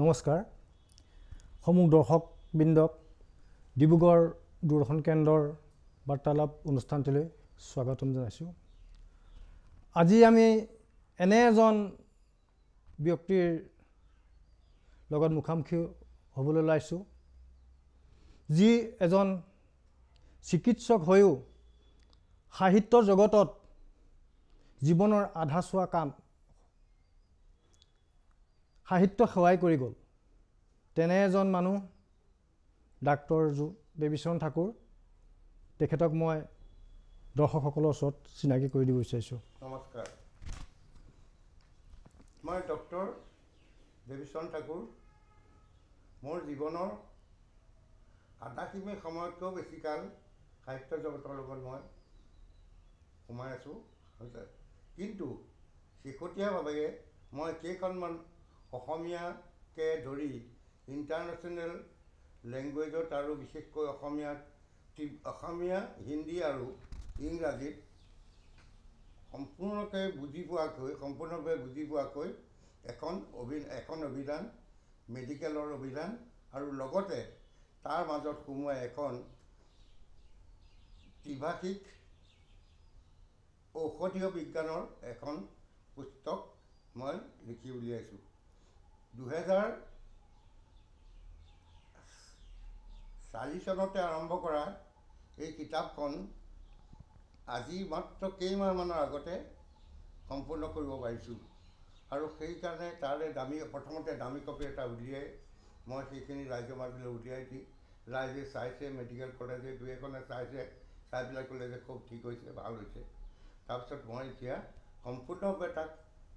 নমস্কাৰ। সমূহ দৰ্শকবৃন্দক ডিব্ৰুগড় দূৰদৰ্শন কেন্দ্ৰৰ বাৰ্তালাপ অনুষ্ঠানটিলৈ স্বাগতম জনাইছোঁ। আজি আমি এনে এজন ব্যক্তিৰ লগত মুখামুখি হ'বলৈ ওলাইছোঁ যি এজন চিকিৎসক হৈও সাহিত্য জগতত জীৱনৰ আধা চোৱা কাম সাহিত্য সেৱাই কৰি গ'ল। তেনে এজন মানুহ ডাক্তৰ জো দেৱীচৰণ ঠাকুৰ তেখেতক মই দৰ্শকসকলৰ ওচৰত চিনাকি কৰি দিব বিচাৰিছোঁ। নমস্কাৰ। মই ডক্টৰ দেৱীচৰণ ঠাকুৰ। মোৰ জীৱনৰ আধাখিনি সময়তকৈও বেছি কাল সাহিত্য জগতৰ লগত মই সোমাই আছোঁ। কিন্তু শেহতীয়াভাৱে মই কেইখনমান অসমীয়াকে ধৰি ইণ্টাৰনেশ্যনেল লেংগুৱেজত আৰু বিশেষকৈ অসমীয়াত অসমীয়া হিন্দী আৰু ইংৰাজীত সম্পূৰ্ণকৈ বুজি পোৱাকৈ সম্পূৰ্ণভাৱে বুজি পোৱাকৈ এখন অভি এখন অভিধান মেডিকেলৰ অভিধান আৰু লগতে তাৰ মাজত সোমোৱাই এখন ত্ৰিভাষিক ঔষধীয় বিজ্ঞানৰ এখন পুস্তক মই লিখি উলিয়াইছোঁ। দুহেজাৰ চাৰি চনতে আৰম্ভ কৰা এই কিতাপখন আজি মাত্ৰ কেইমাহমানৰ আগতে সম্পূৰ্ণ কৰিব পাৰিছোঁ। আৰু সেইকাৰণে তাৰে দামী প্ৰথমতে দামী কপি এটা উলিয়াই মই সেইখিনি ৰাইজৰ মাজলৈ উলিয়াই দি ৰাইজে চাইছে মেডিকেল কলেজে দুই এখনে চাইছে চাই পেলাই ক'লে যে খুব ঠিক হৈছে ভাল হৈছে। তাৰপিছত মই এতিয়া সম্পূৰ্ণভাৱে তাক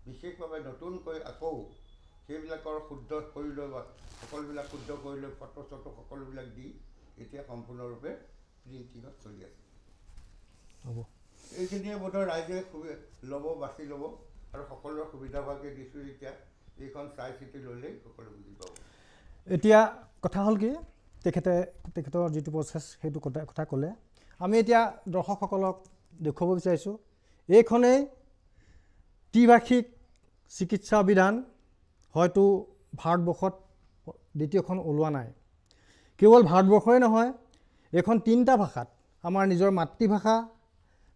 বিশেষভাৱে নতুনকৈ আকৌ সেইবিলাকৰ শুদ্ধ কৰি লৈ সকলোবিলাক শুদ্ধ কৰি লৈ ফটো চটো সকলোবিলাক দি এতিয়া সম্পূৰ্ণৰূপে প্ৰিণ্টিঙত চলি আছে। হ'ব। এইখিনিয়ে বোধহয় ৰাইজে ল'ব বাছি ল'ব আৰু সকলোৰে সুবিধা হোৱাকৈ দিছোঁ এতিয়া এইখন চাই চিতি ল'লেই সকলো বুজি পাব। এতিয়া কথা হ'ল কি তেখেতে তেখেতৰ যিটো প্ৰচেছ সেইটো কথা কথা ক'লে। আমি এতিয়া দৰ্শকসকলক দেখুৱাব বিচাৰিছোঁ এইখনেই ত্ৰিভাষিক চিকিৎসা অভিধান হয়তো ভাৰতবৰ্ষত দ্বিতীয়খন ওলোৱা নাই। কেৱল ভাৰতবৰ্ষৰে নহয় এইখন তিনিটা ভাষাত আমাৰ নিজৰ মাতৃভাষা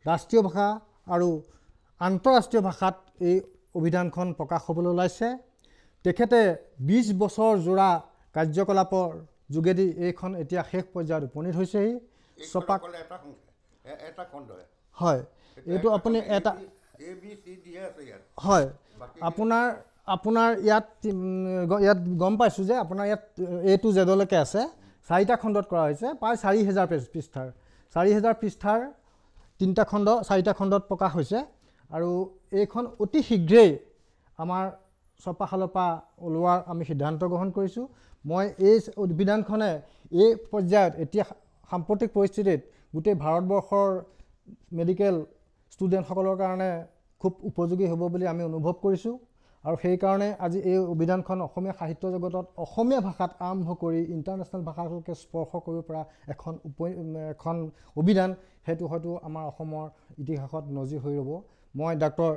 ৰাষ্ট্ৰীয় ভাষা আৰু আন্তঃৰাষ্ট্ৰীয় ভাষাত এই অভিধানখন প্ৰকাশ হ'বলৈ ওলাইছে। তেখেতে বিছ বছৰ জোৰা কাৰ্যকলাপৰ যোগেদি এইখন এতিয়া শেষ পৰ্যায়ত উপনীত হৈছেহি। খণ্ডহে হয় এইটো আপুনি এটা হয় আপোনাৰ আপোনাৰ ইয়াত ইয়াত গম পাইছোঁ যে আপোনাৰ ইয়াত এ টু জেডলৈকে আছে। চাৰিটা খণ্ডত কৰা হৈছে প্ৰায় চাৰি হেজাৰ পেজ পৃষ্ঠাৰ। চাৰি হেজাৰ পৃষ্ঠাৰ তিনিটা খণ্ড চাৰিটা খণ্ডত প্ৰকাশ হৈছে। আৰু এইখন অতি শীঘ্ৰেই আমাৰ ছপাশালৰ পৰা ওলোৱাৰ আমি সিদ্ধান্ত গ্ৰহণ কৰিছোঁ। মই এই অভিধানখনে এই পৰ্যায়ত এতিয়া সাম্প্ৰতিক পৰিস্থিতিত গোটেই ভাৰতবৰ্ষৰ মেডিকেল ষ্টুডেণ্টসকলৰ কাৰণে খুব উপযোগী হ'ব বুলি আমি অনুভৱ কৰিছোঁ। আৰু সেইকাৰণে আজি এই অভিধানখন অসমীয়া সাহিত্য জগতত অসমীয়া ভাষাত আৰম্ভ কৰি ইণ্টাৰনেশ্যনেল ভাষালৈকে স্পৰ্শ কৰিব পৰা এখন উপ এখন অভিধান সেইটো হয়তো আমাৰ অসমৰ ইতিহাসত নজিৰ হৈ ৰ'ব। মই ডাক্তৰ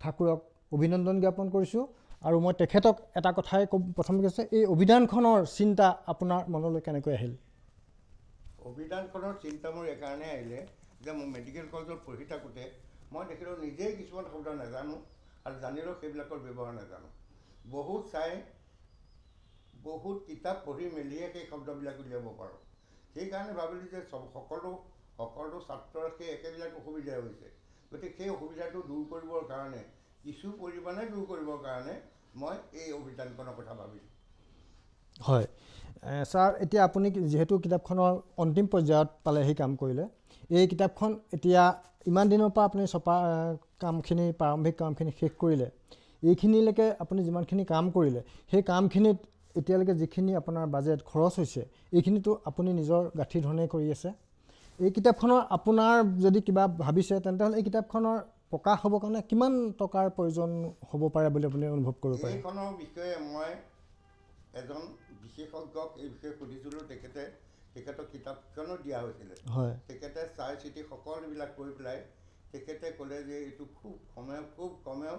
ঠাকুৰক অভিনন্দন জ্ঞাপন কৰিছোঁ আৰু মই তেখেতক এটা কথাই ক'ব প্ৰথম কৈছে এই অভিধানখনৰ চিন্তা আপোনাৰ মনলৈ কেনেকৈ আহিল? অভিধানখনৰ চিন্তা মোৰ এইকাৰণে আহিলে যে মই মেডিকেল কলেজত পঢ়ি থাকোঁতে মই দেখিলোঁ নিজেই কিছুমান শব্দ নাজানো। আৰু জানিলেও সেইবিলাকৰ ব্যৱহাৰ নাজানো। বহুত চাই বহুত কিতাপ পঢ়ি মেলিয়ে সেই শব্দবিলাক উলিয়াব পাৰোঁ। সেইকাৰণে ভাবিলোঁ যে চব সকলো সকলো ছাত্ৰৰ সেই একেবিলাক অসুবিধা হৈছে। গতিকে সেই অসুবিধাটো দূৰ কৰিবৰ কাৰণে কিছু পৰিমাণে দূৰ কৰিবৰ কাৰণে মই এই অভিধানখনৰ কথা ভাবিছোঁ হয়। ছাৰ এতিয়া আপুনি যিহেতু কিতাপখনৰ অন্তিম পৰ্যায়ত পালেহি কাম কৰিলে। এই কিতাপখন এতিয়া ইমান দিনৰ পৰা আপুনি এ, কামখিনি প্ৰাৰম্ভিক কামখিনি শেষ কৰিলে এইখিনিলৈকে আপুনি যিমানখিনি কাম কৰিলে সেই কামখিনিত এতিয়ালৈকে যিখিনি আপোনাৰ বাজেট খৰচ হৈছে এইখিনিতো আপুনি নিজৰ গাঁঠি ধৰণে কৰি আছে। এই কিতাপখনৰ আপোনাৰ যদি কিবা ভাবিছে তেন্তে হ'লে এই কিতাপখনৰ প্ৰকাশ হ'বৰ কাৰণে কিমান টকাৰ প্ৰয়োজন হ'ব পাৰে বুলি আপুনি অনুভৱ কৰিব পাৰে? এইখনৰ বিষয়ে মই এজন বিশেষজ্ঞক এই বিষয়ে সুধিছিলোঁ তেখেতে তেখেতক কিতাপখনো দিয়া হৈছিলে। হয়। তেখেতে চাই চিতি সকলোবিলাক কৰি পেলাই তেখেতে ক'লে যে এইটো খুব কমেও খুব কমেও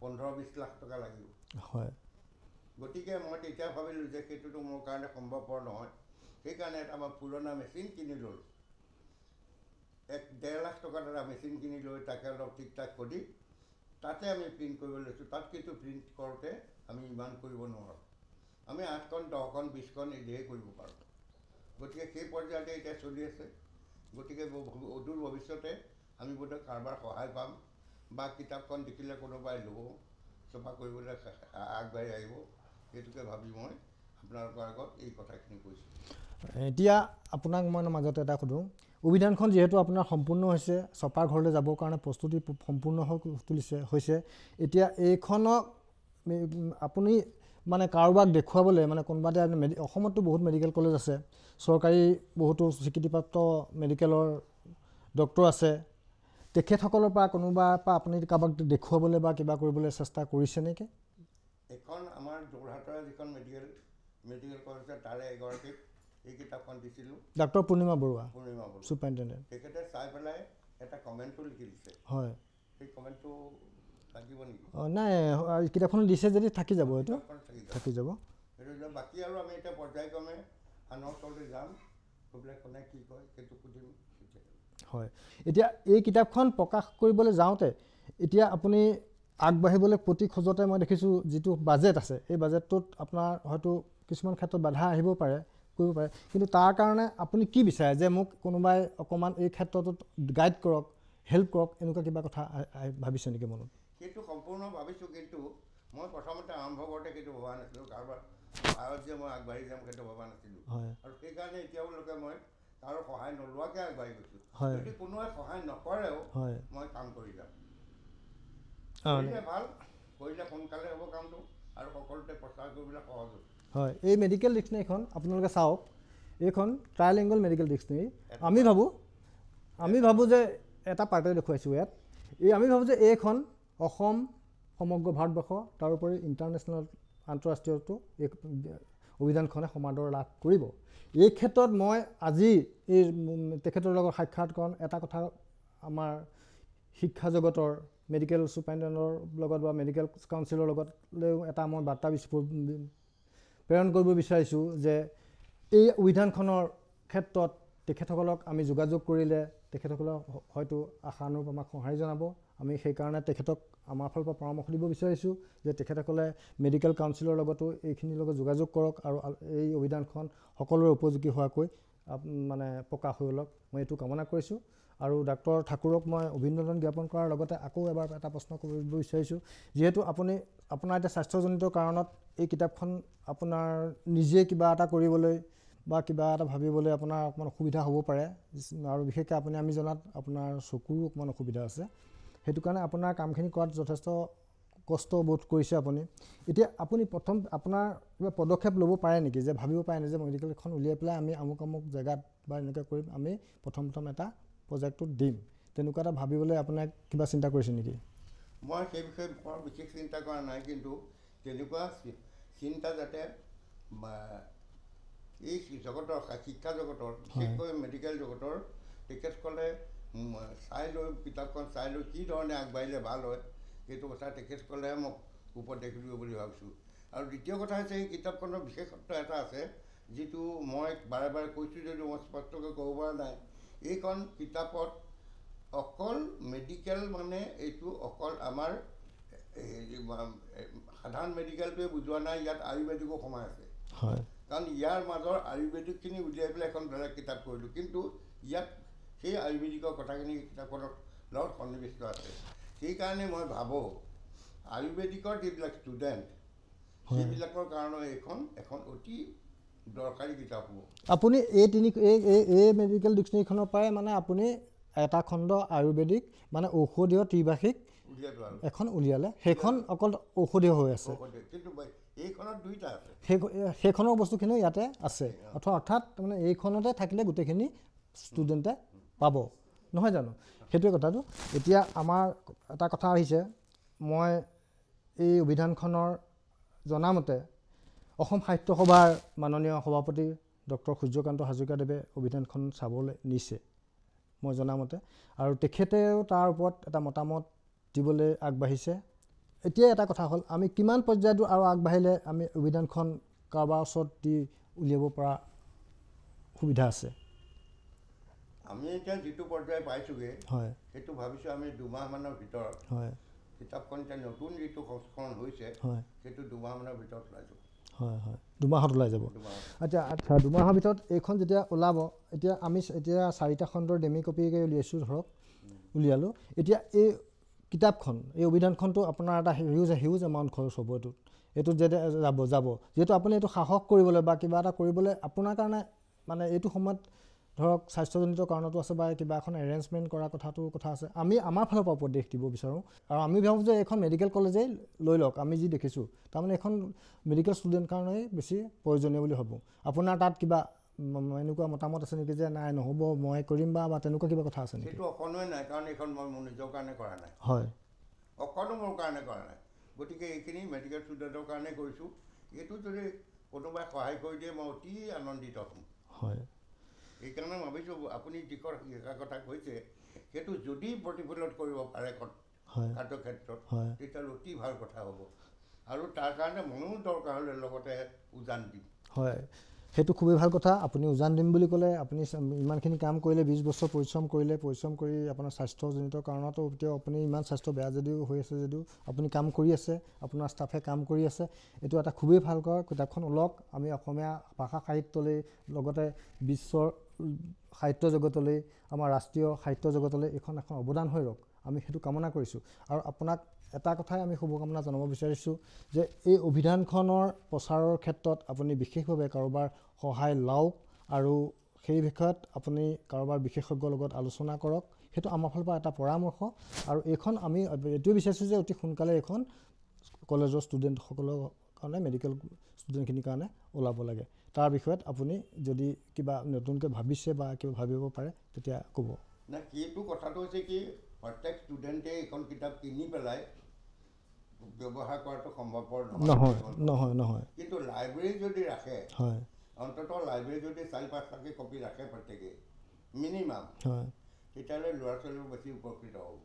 পোন্ধৰ বিছ লাখ টকা লাগিব। হয়। গতিকে মই তেতিয়া ভাবিলোঁ যে সেইটোতো মোৰ কাৰণে সম্ভৱপৰ নহয়। সেইকাৰণে এটা মই পুৰণা মেচিন কিনি ল'লোঁ। এক ডেৰ লাখ টকাত এটা মেচিন কিনি লৈ তাকে অলপ ঠিক ঠাক কৰি তাতে আমি প্ৰিণ্ট কৰিব লৈছোঁ। তাত কিন্তু প্ৰিণ্ট কৰোঁতে আমি ইমান কৰিব নোৱাৰোঁ। আমি আঠখন দহখন বিছখন এদিয়ে কৰিব পাৰোঁ। গতিকে সেই পৰ্যায়তে এতিয়া চলি আছে। গতিকে অদূৰ ভৱিষ্যতে আমি বোধহয় কাৰোবাৰ সহায় পাম বা কিতাপখন দেখিলে কোনোবাই ল'ব চফা কৰিবলৈ আগবাঢ়ি আহিব সেইটোকে ভাবি মই আপোনালোকৰ আগত এই কথাখিনি কৈছোঁ। এতিয়া আপোনাক মই মাজতে এটা সোধোঁ। অভিধানখন যিহেতু আপোনাৰ সম্পূৰ্ণ হৈছে চপা ঘৰলৈ যাবৰ কাৰণে প্ৰস্তুতি সম্পূৰ্ণ হৈ তুলিছে হৈছে। এতিয়া এইখনক আপুনি মানে কাৰোবাক দেখুৱাবলৈ মানে কোনোবা এটা মেডি অসমততো বহুত মেডিকেল কলেজ আছে চৰকাৰী বহুতো স্বীকৃতিপ্ৰাপ্ত মেডিকেলৰ ডক্তৰ আছে তেখেতসকলৰ পৰা কোনোবাৰ পৰা আপুনি কাৰোবাক দেখুৱাবলৈ বা কিবা কৰিবলৈ চেষ্টা কৰিছে নেকি? এখন আমাৰ যোৰহাটৰ যিখন মেডিকেল মেডিকেল কলেজ আছে তাৰে এগৰাকীক এই কিতাপখন দিছিলোঁ। ডাক্তৰ পূৰ্ণিমা বৰুৱা পূৰ্ণিমা বৰুৱা। ছুপাৰিণ্টেণ্ডেণ্ট তেখেতে চাই পেলাই এটা কমেণ্টটো লিখি দিছে। হয়। সেই কমেণ্টটো অঁ নাই কিতাপখন দিছে যদি থাকি যাব এইটো। থাকি যাব। সেইটো বাকী আৰু আমি এতিয়া পৰ্যায়ক্ৰমে আনৰ ওচৰলৈ যাম সেইবিলাক কোনে কি কয় সেইটো সুধিম। তেতিয়া হয়। এতিয়া এই কিতাপখন প্ৰকাশ কৰিবলৈ যাওঁতে এতিয়া আপুনি আগবাঢ়িবলৈ প্ৰতি খোজতে মই দেখিছোঁ যিটো বাজেট আছে এই বাজেটটোত আপোনাৰ হয়তো কিছুমান ক্ষেত্ৰত বাধা আহিব পাৰে কৰিব পাৰে। কিন্তু তাৰ কাৰণে আপুনি কি বিচাৰে? যে মোক কোনোবাই অকণমান এই ক্ষেত্ৰটোত গাইড কৰক হেল্প কৰক এনেকুৱা কিবা কথা ভাবিছে নেকি মনত? সেইটো সম্পূৰ্ণ ভাবিছোঁ কিন্তু মই প্ৰথমতে আৰম্ভ কৰোঁতে সেইটো ভবা নাছিলোঁ কাৰোবাৰ সহায়ত যে মই আগবাঢ়ি যাম সেইটো ভবা নাছিলোঁ। হয়। আৰু সেইকাৰণে এতিয়ালৈকে মই কাৰো সহায় নোলোৱাকৈ আগবাঢ়ি গৈছোঁ। যদি কোনোৱে সহায় নকৰেও হয়। মই কাম কৰি যাম। কৰিলে ভাল কৰিলে সোনকালে হ'ব কামটো আৰু সকলোতে প্ৰচাৰ কৰিবলৈ সহজ হ'ব। হয় এই মেডিকেল ডিক্সনেৰীখন আপোনালোকে চাওক। এইখন ট্ৰাইলেংগল মেডিকেল ডিক্সনেৰী আমি ভাবোঁ আমি ভাবোঁ যে এটা পাৰ্টে দেখুৱাইছোঁ ইয়াত। এই আমি ভাবোঁ যে এইখন অসম সমগ্ৰ ভাৰতবৰ্ষ তাৰোপৰি ইণ্টাৰনেশ্যনেল আন্তঃৰাষ্ট্ৰীয়তো এই অভিধানখনে সমাদৰ লাভ কৰিব। এই ক্ষেত্ৰত মই আজি এই তেখেতৰ লগত সাক্ষাৎকৰণ এটা কথা আমাৰ শিক্ষা জগতৰ মেডিকেল ছুপাৰিণ্টেণ্ডৰ লগত বা মেডিকেল কাউন্সিলৰ লগতলৈও এটা মই বাৰ্তা প্ৰেৰণ কৰিব বিচাৰিছোঁ যে এই অভিধানখনৰ ক্ষেত্ৰত তেখেতসকলক আমি যোগাযোগ কৰিলে তেখেতসকলক হয়তো আশানুৰূপ আমাক সঁহাৰি জনাব। আমি সেইকাৰণে তেখেতক আমাৰ ফালৰ পৰা পৰামৰ্শ দিব বিচাৰিছোঁ যে তেখেতসকলে মেডিকেল কাউন্সিলৰ লগতো এইখিনিৰ লগত যোগাযোগ কৰক আৰু এই অভিধানখন সকলোৰে উপযোগী হোৱাকৈ মানে প্ৰকাশ হৈ অলক মই এইটো কামনা কৰিছোঁ আৰু ডাক্তৰ ঠাকুৰক মই অভিনন্দন জ্ঞাপন কৰাৰ লগতে আকৌ এবাৰ এটা প্ৰশ্ন কৰিব বিচাৰিছোঁ। যিহেতু আপুনি আপোনাৰ এতিয়া স্বাস্থ্যজনিত কাৰণত এই কিতাপখন আপোনাৰ নিজে কিবা এটা কৰিবলৈ বা কিবা এটা ভাবিবলৈ আপোনাৰ অকণমান অসুবিধা হ'ব পাৰে। আৰু বিশেষকৈ আপুনি আমি জনাত আপোনাৰ চকুৰো অকণমান অসুবিধা আছে। সেইটো কাৰণে আপোনাৰ কামখিনি কৰাত যথেষ্ট কষ্ট বোধ কৰিছে আপুনি। এতিয়া আপুনি প্ৰথম আপোনাৰ কিবা পদক্ষেপ ল'ব পাৰে নেকি? যে ভাবিব পাৰে নেকি যে মেডিকেলখন উলিয়াই পেলাই আমি আমুক আমুক জেগাত বা এনেকৈ কৰিম আমি প্ৰথম প্ৰথম এটা প্ৰজেক্টটোত দিম। তেনেকুৱা এটা ভাবিবলৈ আপোনাক কিবা চিন্তা কৰিছে নেকি? মই সেই বিষয়ে বৰ বিশেষ চিন্তা কৰা নাই কিন্তু তেনেকুৱা চিন্তা যাতে এই জগতৰ শিক্ষা জগতৰ বিশেষকৈ মেডিকেল জগতৰ তেখেতসকলে চাই লৈ কিতাপখন চাই লৈ কি ধৰণে আগবাঢ়িলে ভাল হয় সেইটো কথা তেখেতসকলেহে মোক উপদেশ দিব বুলি ভাবিছোঁ আৰু দ্বিতীয় কথা হৈছে এই কিতাপখনৰ বিশেষত্ব এটা আছে যিটো মই বাৰে বাৰে কৈছোঁ যদিও মই স্পষ্টকৈ ক'ব পৰা নাই এইখন কিতাপত অকল মেডিকেল মানে এইটো অকল আমাৰ হেৰি সাধাৰণ মেডিকেলটোৱে বুজোৱা নাই ইয়াত আয়ুৰ্বেদিকো সোমাই আছে হয় কাৰণ ইয়াৰ মাজৰ আয়ুৰ্বেদিকখিনি উলিয়াই পেলাই এখন বেলেগ কিতাপ কৰিলোঁ কিন্তু ইয়াত সেই আয়ুৰ্বেদিকৰ কথাখিনি কিতাপখনৰ লগত সন্নিৱিষ্ট আছে। সেইকাৰণে মই ভাবোঁ আয়ুৰ্বেদিকৰ যিবিলাক ষ্টুডেণ্ট সেইবিলাকৰ কাৰণে এইখন এখন অতি দৰকাৰী কিতাপ হ'ব। আপুনি এই তিনি এই এই মেডিকেল ডিক্সনেৰীখনৰ পৰাই মানে আপুনি এটা খণ্ড আয়ুৰ্বেদিক মানে ঔষধীয় ত্ৰিভাষিক এখন উলিয়ালে। সেইখন অকল ঔষধীয় হৈ আছে। সেইখনৰ বস্তুখিনিও ইয়াতে আছে। অৰ্থ অৰ্থাৎ তাৰমানে এইখনতে থাকিলে গোটেইখিনি ষ্টুডেণ্টে পাব। নহয় জানো? সেইটোৱে কথাটো। এতিয়া আমাৰ এটা কথা আহিছে। মই এই অভিধানখনৰ জনামতে অসম সাহিত্য সভাৰ মাননীয় সভাপতি ডক্টৰ সূৰ্যকান্ত হাজৰিকাদেৱে অভিধানখন চাবলৈ নিছে মই জনামতে। আৰু তেখেতেও তাৰ ওপৰত এটা মতামত দিবলৈ আগবাঢ়িছে। এতিয়া এটা কথা হ'ল আমি কিমান পৰ্যায়তো আৰু আগবাঢ়িলে আমি অভিধানখন কাৰোবাৰ ওচৰত দি উলিয়াব পৰা সুবিধা আছে? আমি এতিয়া যিটো পৰ্যায় পাইছোগৈ হয়। সেইটো ভাবিছোঁ আমি দুমাহমানৰ ভিতৰত। হয়। কিতাপখন এতিয়া নতুন যিটো সংস্কৰণ হৈছে হয়। সেইটো দুমাহমানৰ ভিতৰত ওলাই যাব। হয় হয়। দুমাহত ওলাই যাব। আচ্ছা আচ্ছা দুমাহৰ ভিতৰত এইখন যেতিয়া ওলাব এতিয়া আমি এতিয়া চাৰিটা খণ্ডৰ ডেমি কপিকে উলিয়াইছোঁ ধৰক উলিয়ালোঁ। এতিয়া এই কিতাপখন এই অভিধানখনটো আপোনাৰ এটা হিউজ হিউজ এমাউণ্ট খৰচ হ'ব এইটোত। এইটোত যেতিয়া যাব যাব। যিহেতু আপুনি এইটো সাহস কৰিবলৈ বা কিবা এটা কৰিবলৈ আপোনাৰ কাৰণে মানে এইটো সময়ত ধৰক স্বাস্থ্যজনিত কাৰণতো আছে বা কিবা এখন এৰেঞ্জমেণ্ট কৰা কথাটো কথা আছে আমি আমাৰ ফালৰ পৰা উপদেশ দিব বিচাৰোঁ। আৰু আমি ভাবোঁ যে এইখন মেডিকেল কলেজেই লৈ লওক আমি যি দেখিছোঁ তাৰমানে এইখন মেডিকেল ষ্টুডেণ্ট কাৰণেই বেছি প্ৰয়োজনীয় বুলি ভাবোঁ। আপোনাৰ তাত কিবা এনেকুৱা মতামত আছে নেকি যে নাই নহ'ব মই কৰিম বা বা তেনেকুৱা কিবা কথা আছে নেকি? সেইটো অকণোৱে নাই কাৰণ এইখন মই মোৰ নিজৰ কাৰণে কৰা নাই। হয়। অকণো মোৰ কাৰণে কৰা নাই। গতিকে এইখিনি মেডিকেল ষ্টুডেণ্টৰ কাৰণে কৰিছোঁ এইটো যদি কোনোবাই সহায় কৰি দিয়ে মই অতি আনন্দিত হ'ম। হয়। সেইকাৰণে ভাবিছোঁ আপুনি যিখন লিখা কথা কৈছে সেইটো যদি প্ৰতিফলিত কৰিব পাৰে কাৰ্যক্ষেত্ৰত তেতিয়াহ'লে অতি ভাল কথা হ'ব। আৰু তাৰ কাৰণে ময়ো দৰকাৰ হ'লে লগতে উজান দিম। হয়। সেইটো খুবেই ভাল কথা। আপুনি উজান দিম বুলি ক'লে আপুনি ইমানখিনি কাম কৰিলে বিছ বছৰ পৰিশ্ৰম কৰিলে পৰিশ্ৰম কৰি আপোনাৰ স্বাস্থ্যজনিত কাৰণতো এতিয়াও আপুনি ইমান স্বাস্থ্য বেয়া যদিও হৈ আছে যদিও আপুনি কাম কৰি আছে আপোনাৰ ষ্টাফে কাম কৰি আছে এইটো এটা খুবেই ভাল কৰা কিতাপখন ওলক আমি অসমীয়া ভাষা সাহিত্যলৈ লগতে বিশ্বৰ সাহিত্য জগতলৈ আমাৰ ৰাষ্ট্ৰীয় সাহিত্য জগতলৈ এইখন এখন অৱদান হৈ ৰওক। আমি সেইটো কামনা কৰিছোঁ। আৰু আপোনাক এটা কথাই আমি শুভকামনা জনাব বিচাৰিছোঁ যে এই অভিধানখনৰ প্ৰচাৰৰ ক্ষেত্ৰত আপুনি বিশেষভাৱে কাৰোবাৰ সহায় লওক আৰু সেই বিষয়ত আপুনি কাৰোবাৰ বিশেষজ্ঞৰ লগত আলোচনা কৰক। সেইটো আমাৰ ফালৰ পৰা এটা পৰামৰ্শ। আৰু এইখন আমি এইটোৱে বিচাৰিছোঁ যে অতি সোনকালে এইখন কলেজৰ ষ্টুডেণ্টসকলৰ কাৰণে মেডিকেল ষ্টুডেণ্টখিনিৰ কাৰণে ওলাব লাগে। তাৰ বিষয়ত আপুনি যদি কিবা নতুনকৈ ভাবিছে বা কিবা ভাবিব পাৰে তেতিয়া ক'ব। নাই সেইটো কথাটো হৈছে কি প্ৰত্যেক ষ্টুডেণ্টে এইখন কিতাপ কিনি পেলাই ব্যৱহাৰ কৰাটো সম্ভৱপৰ নহয়। নহয় নহয় কিন্তু লাইব্ৰেৰী যদি ৰাখে হয়। অন্ততঃ লাইব্ৰেৰী যদি চাৰি পাঁচটাকৈ কপি ৰাখে প্ৰত্যেকেই মিনিমাম হয়। তেতিয়াহ'লে ল'ৰা ছোৱালীও বেছি উপকৃত হ'ব।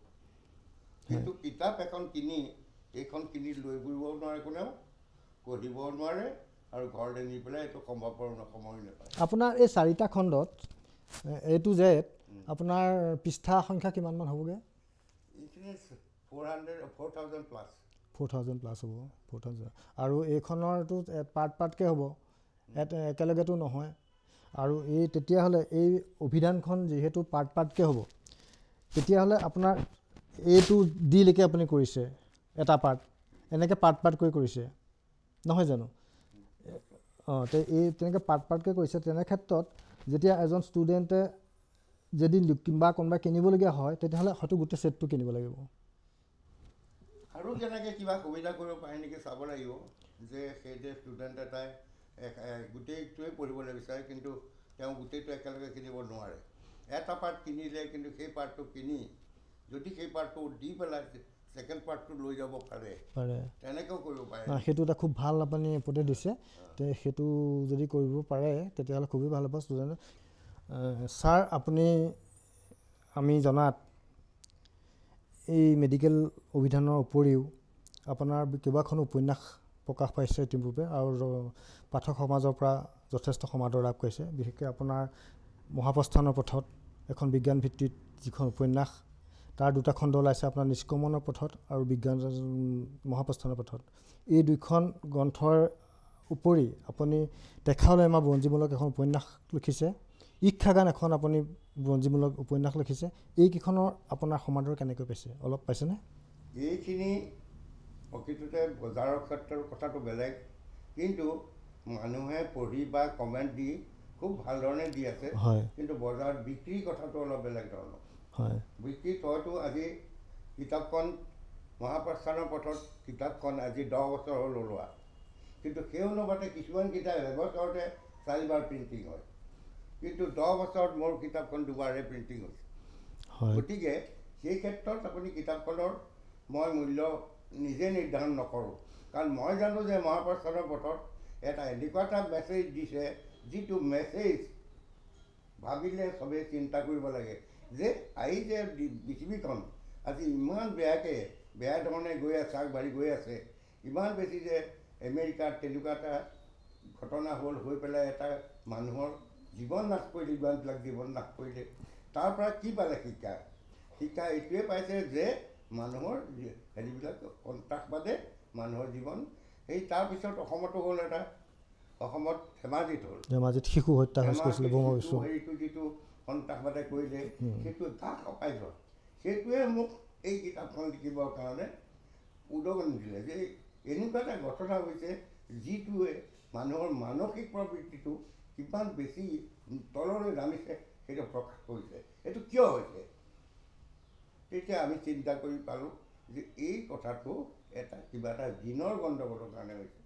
কিন্তু কিতাপ এখন কিনি এইখন কিনি লৈ ফুৰিবও নোৱাৰে কোনেও পঢ়িবও নোৱাৰে আৰু ঘৰলৈ নি পেলাই এইটো সম্ভৱপৰ সময় নাপায়। আপোনাৰ এই চাৰিটা খণ্ডত এ টু জেড আপোনাৰ পৃষ্ঠা সংখ্যা কিমানমান হ'বগৈ? এইখিনি four hundred four thousand plus four thousand plus হ'ব ফ'ৰ থাউজেণ্ড আৰু এইখনৰতো পাৰ্ট পাৰ্টকৈ হ'ব। একেলগেতো নহয়। আৰু এই তেতিয়াহ'লে এই অভিধানখন যিহেতু পাৰ্ট পাৰ্টকৈ হ'ব তেতিয়াহ'লে আপোনাৰ এইটো ডিলৈকে আপুনি কৰিছে এটা পাৰ্ট এনেকৈ পাৰ্ট পাৰ্ট কৰি কৰিছে। নহয় জানো? অঁ তে এই তেনেকৈ পাৰ্ট পাৰ্টকৈ কৰিছে। তেনে ক্ষেত্ৰত যেতিয়া এজন ষ্টুডেণ্টে যদি কিবা কোনোবাই কিনিবলগীয়া হয় তেতিয়াহ'লে হয়তো গোটেই ছেটটো কিনিব লাগিব। আৰু কেনেকৈ কিবা সুবিধা কৰিব পাৰি নেকি চাব লাগিব যে সেই যে ষ্টুডেণ্ট এটাই গোটেইটোৱে পঢ়িবলৈ বিচাৰে কিন্তু তেওঁ গোটেইটো একেলগে কিনিব নোৱাৰে। এটা পাৰ্ট কিনিলে কিন্তু সেই পাৰ্টটো কিনি যদি সেই পাৰ্টটো দি পেলাই ছেকেণ্ড পাৰ্টটো লৈ যাব পাৰে পাৰে। তেনেকৈও কৰিব পাৰে। সেইটো এটা খুব ভাল আপুনি উপদেশ দিছে। সেইটো যদি কৰিব পাৰে তেতিয়াহ'লে খুবেই ভাল হ'ব ষ্টুডেণ্টে ছাৰ আপুনি আমি জনাত এই মেডিকেল অভিধানৰ উপৰিও আপোনাৰ কেইবাখনো উপন্যাস প্ৰকাশ পাইছে ইতিপূৰ্বে আৰু পাঠক সমাজৰ পৰা যথেষ্ট সমাদৰ লাভ কৰিছে। বিশেষকৈ আপোনাৰ মহাপ্ৰস্থানৰ পথত এখন বিজ্ঞান ভিত্তিত যিখন উপন্যাস তাৰ দুটা খণ্ড ওলাইছে আপোনাৰ নিষ্ক্ৰমণৰ পথত আৰু বিজ্ঞান মহাপ্ৰস্থানৰ পথত। এই দুইখন গ্ৰন্থৰ উপৰি আপুনি দেখাবলৈ আমাৰ বুৰঞ্জীমূলক এখন উপন্যাস লিখিছে। ইক্ষাগান এখন আপুনি বুৰঞ্জীমূলক উপন্যাস লিখিছে। এইকেইখনৰ আপোনাৰ সমাদৰ কেনেকৈ পাইছে? অলপ পাইছেনে? এইখিনি প্ৰকৃততে বজাৰৰ ক্ষেত্ৰৰ কথাটো বেলেগ। কিন্তু মানুহে পঢ়ি বা কমেণ্ট দি খুব ভাল ধৰণে দি আছে। হয়। কিন্তু বজাৰত বিক্ৰীৰ কথাটো অলপ বেলেগ ধৰণৰ। হয়। বিক্ৰীত হয়তো আজি কিতাপখন মহাপ্ৰস্থানৰ পথত কিতাপখন আজি দহ বছৰ হ'ল ওলোৱা। কিন্তু সেই অনুপাতে কিছুমান কিতাপ এবছৰতে চাৰিবাৰ প্ৰিণ্টিং হয়। কিন্তু দহ বছৰত মোৰ কিতাপখন দুবাৰহে প্ৰিণ্টিং হৈছে। গতিকে সেই ক্ষেত্ৰত আপুনি কিতাপখনৰ মই মূল্য নিজে নিৰ্ধাৰণ নকৰোঁ কাৰণ মই জানো যে মহাপ্ৰস্থানৰ পথত এটা এনেকুৱা এটা মেছেজ দিছে যিটো মেছেজ ভাবিলে চবেই চিন্তা কৰিব লাগে যে আহি যে পৃথিৱীখন আজি ইমান বেয়াকৈ বেয়া ধৰণে গৈ আছে আগবাঢ়ি গৈ আছে ইমান বেছি যে আমেৰিকাত তেনেকুৱা এটা ঘটনা হ'ল হৈ পেলাই এটা মানুহৰ জীৱন নাশ কৰিলে ইমানবিলাক জীৱন নাশ কৰিলে। তাৰ পৰা কি পালে শিক্ষা? শিক্ষা এইটোৱে পাইছে যে মানুহৰ হেৰিবিলাক সন্ত্ৰাসবাদে মানুহৰ জীৱন। সেই তাৰপিছত অসমতো হ'ল এটা অসমত ধেমাজিত হ'ল। ধেমাজিত শিশু হত্যা হেৰিটো যিটো সন্ত্ৰাসবাদে কৰিলে সেইটো গা কপাই যোৱা সেইটোৱে মোক এই কিতাপখন লিখিবৰ কাৰণে উদগনি দিলে যে এনেকুৱা এটা ঘটনা হৈছে যিটোৱে মানুহৰ মানসিক প্ৰবৃত্তিটো কিমান বেছি তললৈ নামিছে সেইটো প্ৰকাশ কৰিছে এইটো কিয় হৈছে তেতিয়া আমি চিন্তা কৰি পালোঁ যে এই কথাটো এটা কিবা এটা জিনৰ গণ্ডগোলৰ কাৰণে হৈছে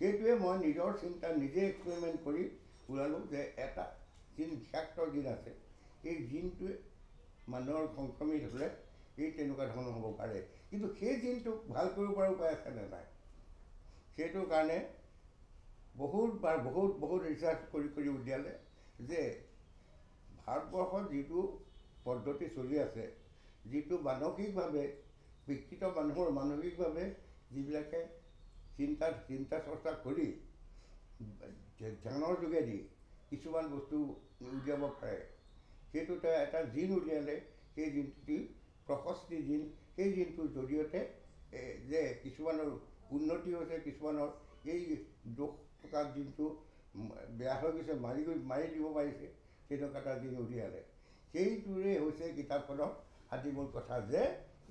সেইটোৱে মই নিজৰ চিন্তা নিজে এক্সপেৰিমেণ্ট কৰি ওলালোঁ যে এটা জিন বিষাক্ত জিন আছে এই জিনটোৱে মানুহৰ সংক্ৰমিত হ'লে এই তেনেকুৱা ধৰণৰ হ'ব পাৰে কিন্তু সেই জিনটোক ভাল কৰিব পৰা উপায় আছেনে নাই সেইটোৰ কাৰণে বহুত বাৰ বহুত বহুত ৰিচাৰ্চ কৰি কৰি উলিয়ালে যে ভাৰতবৰ্ষত যিটো পদ্ধতি চলি আছে যিটো মানসিকভাৱে বিকৃত মানুহৰ মানসিকভাৱে যিবিলাকে চিন্তা চিন্তা চৰ্চা কৰি ধ্যানৰ যোগেদি কিছুমান বস্তু উলিয়াব পাৰে সেইটোতে এটা জিন উলিয়ালে সেই জিনটি প্ৰশস্তি জিন সেই জিনটোৰ জৰিয়তে যে কিছুমানৰ উন্নতি হৈছে কিছুমানৰ এই দোষ থকা উম, বেয়া হৈ গৈছে মাৰি গৈ মাৰি দিব পাৰিছে তেনেকুৱা এটা জিন উলিয়ালে। সেইটোৰে হৈছে কিতাপখনৰ হাতীমূল কথা যে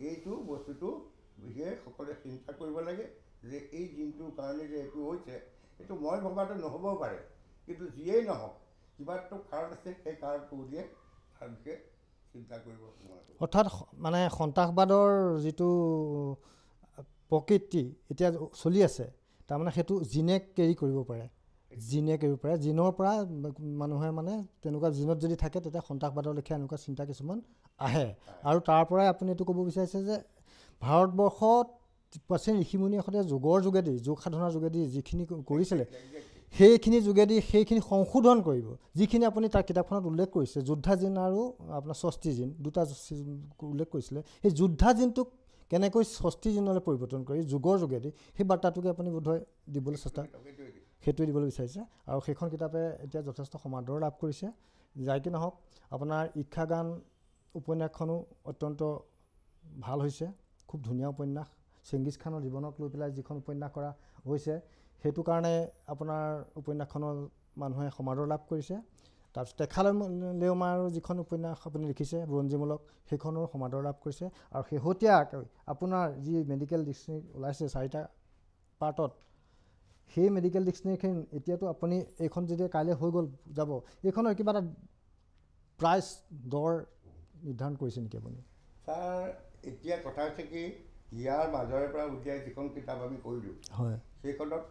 এইটো বস্তুটো বিশেষ সকলোৱে চিন্তা কৰিব লাগে যে এই জিনটোৰ কাৰণে যে এইটো হৈছে এইটো মই ভবাটো নহ'বও পাৰে কিন্তু যিয়েই নহওক কিবাটো কাৰণ আছে সেই কাৰণটো উলিয়াই তাৰ বিষয়ে চিন্তা কৰিব অৰ্থাৎ মানে সন্ত্ৰাসবাদৰ যিটো প্ৰকৃতি এতিয়া চলি আছে তাৰমানে সেইটো জিনে কেৰি কৰিব পাৰে। জিনে কৰিব পাৰে। জিনৰ পৰা মানুহে মানে তেনেকুৱা জিনত যদি থাকে তেতিয়া সন্ত্ৰাসবাদৰ লেখীয়া এনেকুৱা চিন্তা কিছুমান আহে। আৰু তাৰ পৰাই আপুনি এইটো ক'ব বিচাৰিছে যে ভাৰতবৰ্ষত প্ৰাচীন ঋষিমুনিসকলে যোগৰ যোগেদি যোগ সাধনাৰ যোগেদি যিখিনি কৰিছিলে সেইখিনি যোগেদি সেইখিনি সংশোধন কৰিব। যিখিনি আপুনি তাৰ কিতাপখনত উল্লেখ কৰিছে যোদ্ধা জিন আৰু আপোনাৰ ষষ্ঠী জিন দুটা উল্লেখ কৰিছিলে সেই যোদ্ধা জিনটোক কেনেকৈ ষষ্ঠী জিনলৈ পৰিৱৰ্তন কৰি যুগৰ যোগেদি সেই বাৰ্তাটোকে আপুনি বোধহয় দিবলৈ চেষ্টা সেইটোৱে সেইটোৱে দিবলৈ বিচাৰিছে। আৰু সেইখন কিতাপে এতিয়া যথেষ্ট সমাদৰ লাভ কৰিছে। যাই কি নহওক আপোনাৰ ইচ্ছা গান উপন্যাসখনো অত্যন্ত ভাল হৈছে। খুব ধুনীয়া উপন্যাস। চেংগিজ খানৰ জীৱনক লৈ পেলাই যিখন উপন্যাস কৰা হৈছে সেইটো কাৰণে আপোনাৰ উপন্যাসখনৰ মানুহে সমাদৰ লাভ কৰিছে। তাৰপিছত তেখালে লেওমাৰ যিখন উপন্যাস আপুনি লিখিছে বুৰঞ্জীমূলক সেইখনৰ সমাদৰ লাভ কৰিছে। আৰু শেহতীয়াকৈ আপোনাৰ যি মেডিকেল ডিক্সনেৰী ওলাইছে চাৰিটা পাৰ্টত সেই মেডিকেল ডিক্সনেৰীখন এতিয়াতো আপুনি এইখন যেতিয়া কাইলৈ হৈ গ'ল যাব এইখনৰ কিবা এটা প্ৰাইচ দৰ নিৰ্ধাৰণ কৰিছে নেকি আপুনি? ছাৰ এতিয়া কথা হৈছে কি ইয়াৰ মাজৰে পৰা উলিয়াই যিখন কিতাপ আমি কৰিলোঁ হয়। সেইখনত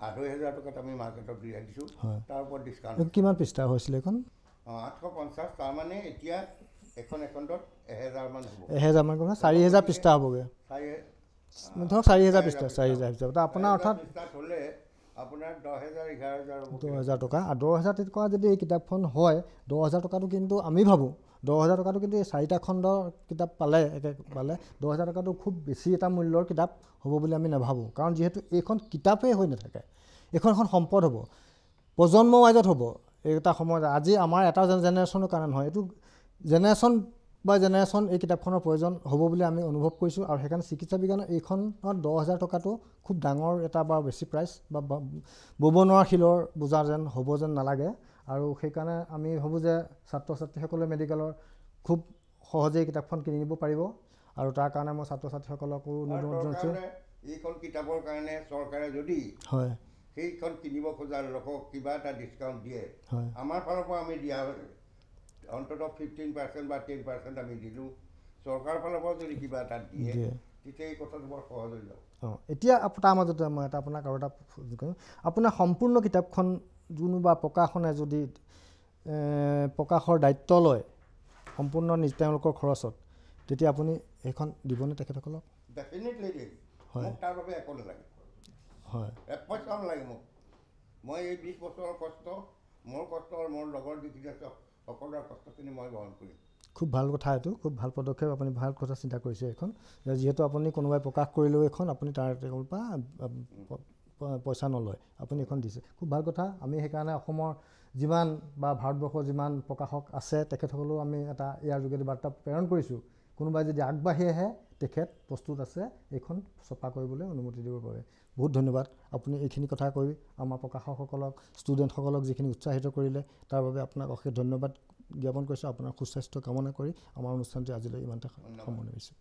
আঢ়ৈ হাজাৰ টকাত আমি মাৰ্কেটত উলিয়াই দিছোঁ। তাৰ ওপৰত ডিছকাউণ্ট কিমান পৃষ্ঠা হৈছিলে এইখন? অঁ আঠশ পঞ্চাছ। তাৰমানে এতিয়া এখন একাউণ্টত এহেজাৰমান হ'ব। এহেজাৰমান ক'ব চাৰি হেজাৰ পৃষ্ঠা হ'বগৈ। চাৰি ধৰক চাৰি হেজাৰ পৃষ্ঠা চাৰি হেজাৰ পৃষ্ঠা। আপোনাৰ অৰ্থাৎ হ'লে আপোনাৰ দহ হেজাৰ এঘাৰ হাজাৰ দহ হাজাৰ টকা। আৰু দহ হাজাৰ টকা যদি এই কিতাপখন হয় দহ হাজাৰ টকাটো কিন্তু আমি ভাবোঁ। দহ হাজাৰ টকাটো কিন্তু এই চাৰিটা খণ্ডৰ কিতাপ পালে একে পালে দহ হাজাৰ টকাটো খুব বেছি এটা মূল্যৰ কিতাপ হ'ব বুলি আমি নাভাবোঁ কাৰণ যিহেতু এইখন কিতাপেই হৈ নাথাকে এইখন এখন সম্পদ হ'ব প্ৰজন্ম ৱাইজত হ'ব এটা সময়ত আজি আমাৰ এটা জেনেৰেশ্যনৰ কাৰণে নহয় এইটো জেনেৰেশ্যন বা জেনেৰেশ্যন এই কিতাপখনৰ প্ৰয়োজন হ'ব বুলি আমি অনুভৱ কৰিছোঁ আৰু সেইকাৰণে চিকিৎসা বিজ্ঞানৰ এইখনত দহ হাজাৰ টকাটো খুব ডাঙৰ এটা বা বেছি প্ৰাইচ বা বব নোৱাৰা শিলৰ বোজা যেন হ'ব যেন নালাগে আৰু সেইকাৰণে আমি ভাবোঁ যে ছাত্ৰ ছাত্ৰীসকলে মেডিকেলৰ খুব সহজেই কিতাপখন কিনি নিব পাৰিব। আৰু তাৰ কাৰণে মই ছাত্ৰ ছাত্ৰীসকলকো নিমন্ত্ৰণ জনাইছোঁ। এইখন কিতাপৰ কাৰণে চৰকাৰে যদি হয়। সেইখন কিনিব খোজা লোকক কিবা এটা ডিছকাউণ্ট দিয়ে হয়। আমাৰ ফালৰ পৰা আমি দিয়া অন্ততঃ ফিফটিন পাৰ্চেণ্ট বা টেন পাৰ্চেণ্ট আমি দিলোঁ। চৰকাৰৰ ফালৰ পৰা যদি কিবা এটা দিয়ে তেতিয়া এই কথাটো বৰ সহজ হৈ যাব। অঁ এতিয়া তাৰ মাজতে মই এটা আপোনাক আৰু এটা আপোনাৰ সম্পূৰ্ণ কিতাপখন কোনোবা প্ৰকাশনে যদি প্ৰকাশৰ দায়িত্ব লয় সম্পূৰ্ণ নিজ তেওঁলোকৰ খৰচত তেতিয়া আপুনি এইখন দিবনে তেখেতসকলক? ডেফিনেটলি দিম। হয়। তাৰ বাবে একো নালাগে। হয়। পইচাও নালাগে মোক। মই এই বিছ বছৰৰ কষ্ট মোৰ কষ্ট আৰু মোৰ লগৰ যিখিনি আছে সকলোৰে কষ্টখিনি মই বহন কৰিম। খুব ভাল কথা এইটো খুব ভাল পদক্ষেপ আপুনি ভাল কথা চিন্তা কৰিছে এইখন। যিহেতু আপুনি কোনোবাই প্ৰকাশ কৰিলেও এখন আপুনি তাৰ তেওঁৰ পৰা পইচা নলয়। আপুনি এখন দিছে। খুব ভাল কথা। আমি সেইকাৰণে অসমৰ যিমান বা ভাৰতবৰ্ষৰ যিমান প্ৰকাশক আছে তেখেতসকলেও আমি এটা ইয়াৰ যোগেদি বাৰ্তা প্ৰেৰণ কৰিছোঁ। কোনোবাই যদি আগবাঢ়ি আহে তেখেত প্ৰস্তুত আছে এইখন ছপা কৰিবলৈ অনুমতি দিব পাৰে। বহুত ধন্যবাদ। আপুনি এইখিনি কথা কৈ আমাৰ প্ৰকাশকসকলক ষ্টুডেণ্টসকলক যিখিনি উৎসাহিত কৰিলে তাৰ বাবে আপোনাক অশেষ ধন্যবাদ জ্ঞাপন কৰিছোঁ। আপোনাৰ সুস্বাস্থ্য কামনা কৰি আমাৰ অনুষ্ঠানটি আজিলৈ ইমানতে সামৰণি মাৰিছোঁ।